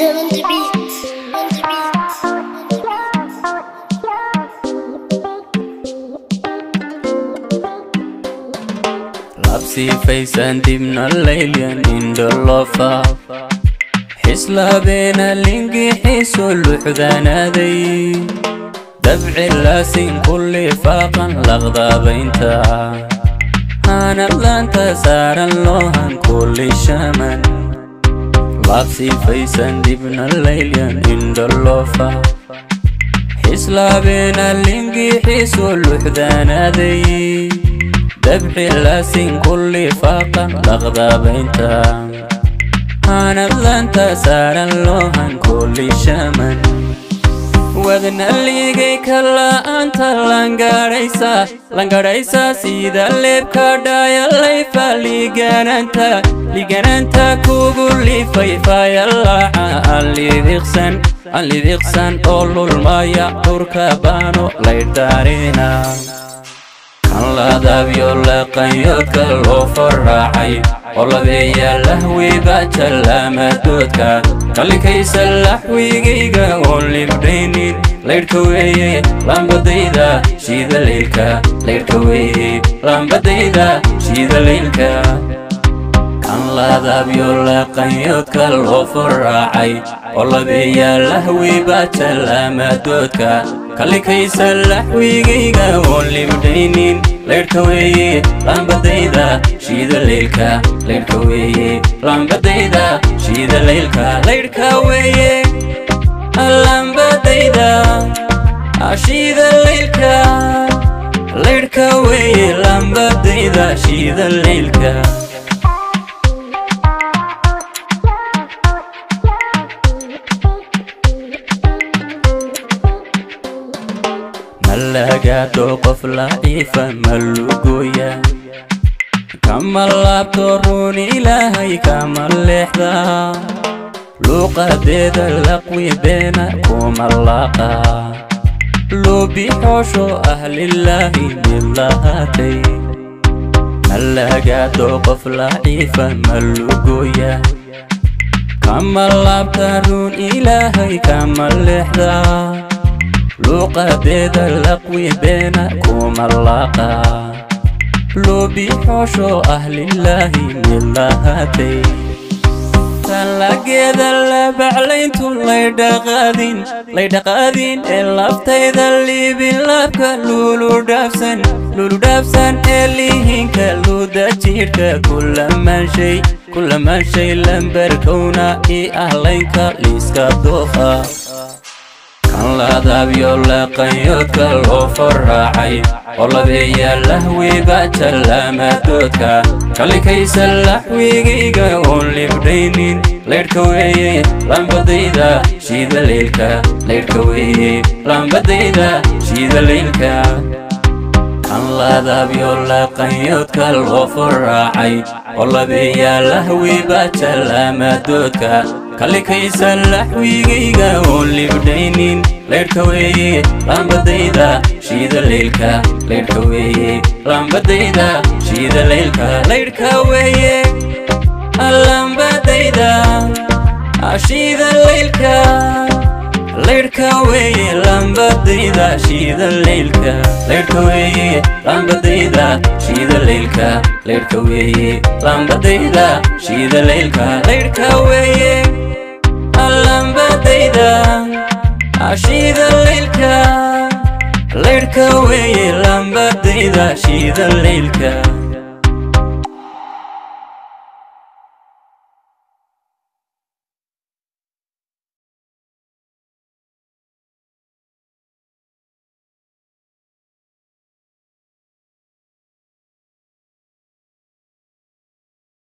Adam on the beat. On the beat. لابسي فيسانتي من الليل ينين دلوفا حس بين اللينقي حس اللحذان ذي دبع اللاسين كل فاقا لغضا بينتا هانا بلانتا سارا لوهن كل شمن Laabsii faysan dhibna layliyan indholoofa xislaabeena lingii xiisoo luxdaanaaday dabxi laasin kulli faaqan laqdaabaynta haanad laanta saaran loohan kulli shaman wadanhaligay ka la'aanta langadhaysa sida leebka dhaayalayfa liiganaanta kugu liifayfayallidiqsan oo lulmaya dhurka baanu laydhaarina kan ladabyo laqanyo loo faraacay qoladeeya lahweyda jallaamadoodka qallinkaysa laxweygayga oon libdhaynin laydhka weeye laambadayda shiida laylka laydhka weeye laambadayda shiida laylka kanlaadabyo laqanyoodka loo faraacay. Qoladeeya lahweyba jallaamadoodka kallinkaysa laxweygayga oon libdhaynin leyrhka weeye laambadayda shiida leylka leyrhka weeye laambadayda shiida leylka leyrhka weeye laambadayda shiida leylka leyrhka weeye laambadayda shiida leylka malagaadho qof laciifa malugoya kama laabto run ilaahay kama leexda luuqadeeda laqwi beena kuma laqa luubixoosho ah lilaahi mid lahaatay malagaadho qof laciifa malugoya kama laabta run ilaahay kama leexda لوقا بيدا لقوي بينكم اللقا لو بيحوشو أهل الله من لهاتي تلاقيدا لبعلينتو ليدا قادين. ليدا اللي دقاذين اللي باللابكا لولو دافسن لولو دافسن اللي هنكا لودا تيرك كل ما شي. كل ما شي لنبركونا إي أهلينكا ليسكا دوخا laadaabyo laqanyoodka loo faraacay oo labeeya lahwiba jallaamadoodka kallikaysa laxwigayga oon libdhaynin laydhka weeye lambadayda shiida leylka laydhka weeye lambadayda shiida leylka kan laadaabyo laqanyoodka loo faraacay oo labeeya lahwiba kallikaysa laxwigayga oon libdhaynin laydhka weeye lambadayda shiida leylka laydhka weeye lambadayda shiida leylka laydhka weeye lambadayda shiida leylka laydhka weeye lambadayda shiida leylka laydhka weeye lambadayda shiida leylka laydhka weeye lambadayda shiida leylka laydhka weeye lambadayda shiida leylka laydhka weeye lambadayda shiida leylka